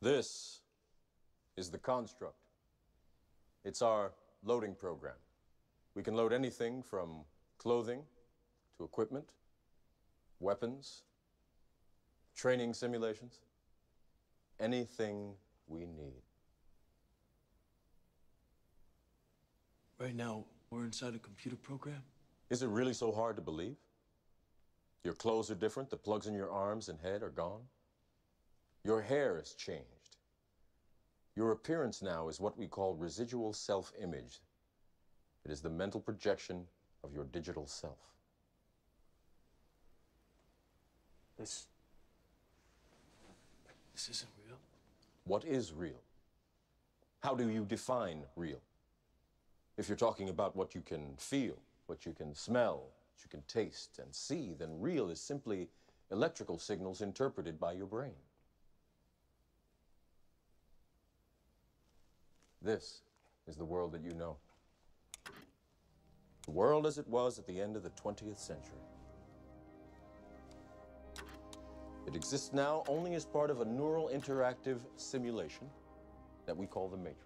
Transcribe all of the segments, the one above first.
This is the construct. It's our loading program. We can load anything from clothing to equipment, weapons, training simulations, anything we need. Right now, we're inside a computer program? Is it really so hard to believe? Your clothes are different, the plugs in your arms and head are gone. Your hair has changed. Your appearance now is what we call residual self image. It is the mental projection of your digital self. This. This isn't real. What is real? How do you define real? If you're talking about what you can feel, what you can smell, what you can taste and see, then real is simply electrical signals interpreted by your brain. This is the world that you know. The world as it was at the end of the 20th century. It exists now only as part of a neural interactive simulation that we call the Matrix.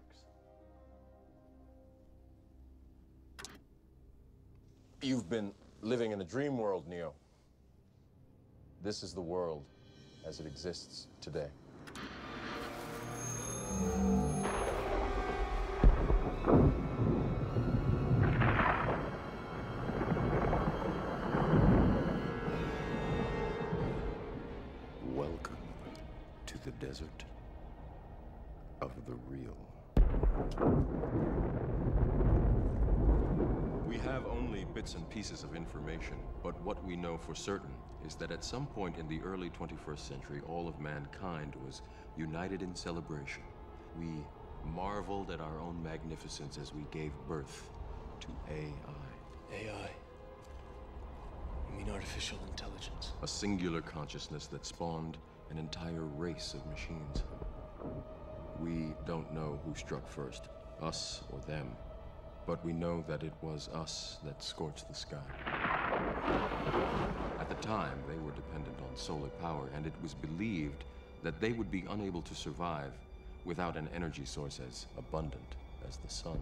You've been living in a dream world, Neo. This is the world as it exists today. Desert of the real. We have only bits and pieces of information, but what we know for certain is that at some point in the early 21st century, all of mankind was united in celebration. We marveled at our own magnificence as we gave birth to AI, AI. You mean artificial intelligence? a singular consciousness that spawned an entire race of machines. We don't know who struck first, us or them, but we know that it was us that scorched the sky. At the time, they were dependent on solar power, and it was believed that they would be unable to survive without an energy source as abundant as the sun.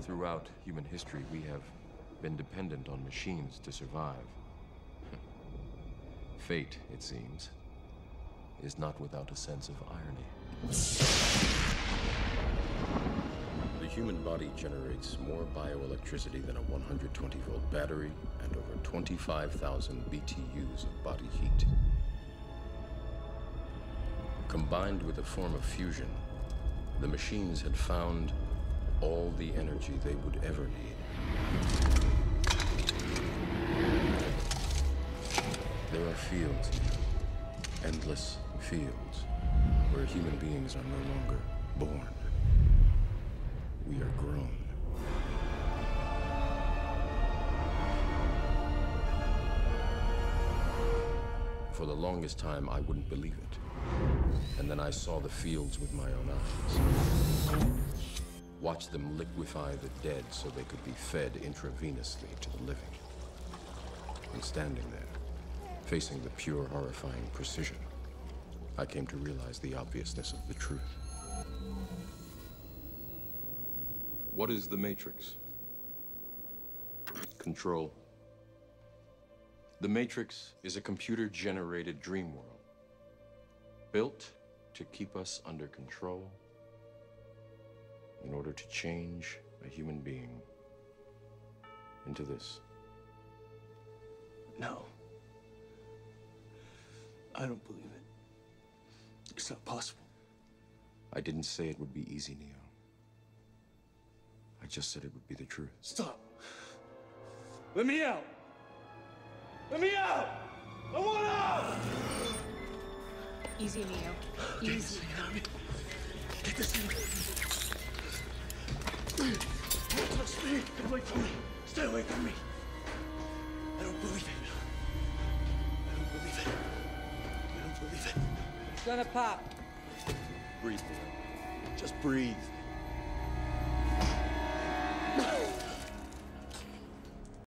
Throughout human history, we have been dependent on machines to survive. Fate, it seems, is not without a sense of irony. The human body generates more bioelectricity than a 120 volt battery and over 25,000 BTUs of body heat. Combined with a form of fusion, the machines had found all the energy they would ever need. There are fields, endless fields, where human beings are no longer born. We are grown. For the longest time, I wouldn't believe it. And then I saw the fields with my own eyes. Watched them liquefy the dead so they could be fed intravenously to the living. And standing there, facing the pure, horrifying precision, I came to realize the obviousness of the truth. What is the Matrix? Control. The Matrix is a computer generated dream world built to keep us under control in order to change a human being into this. No. I don't believe it. It's not possible. I didn't say it would be easy, Neo. I just said it would be the truth. Stop. Let me out. Let me out. I want out. Easy, Neo. Easy. Get this thing. Don't touch me. Get away from me. Stay away from me. I don't believe it. It's gonna pop. Breathe, Just breathe.